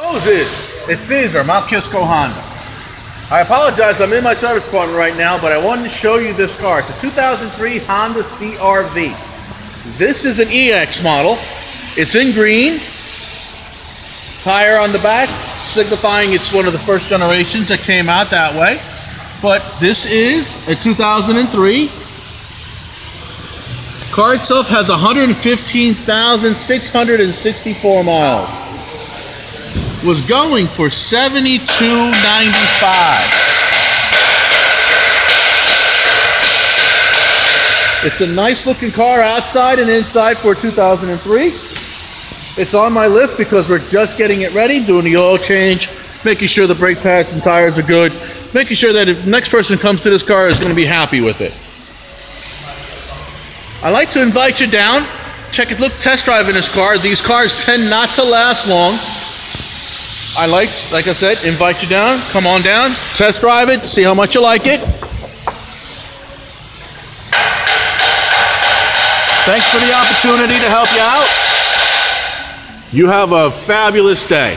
Moses, it's Cesar, Mount Kisco Honda. I apologize, I'm in my service department right now, but I wanted to show you this car. It's a 2003 Honda CRV. This is an EX model. It's in green. Tire on the back, signifying it's one of the first generations that came out that way. But this is a 2003. Car itself has 115,664 miles was going for 72.95. It's a nice looking car outside and inside for 2003. It's on my list because we're just getting it ready, doing the oil change, making sure the brake pads and tires are good, making sure that if the next person comes to this car is going to be happy with it. I like to invite you down, check it, look, test drive in this car. These cars tend not to last long. I like, like I said, invite you down. Come on down, test drive it, see how much you like it. Thanks for the opportunity to help you out. You have a fabulous day.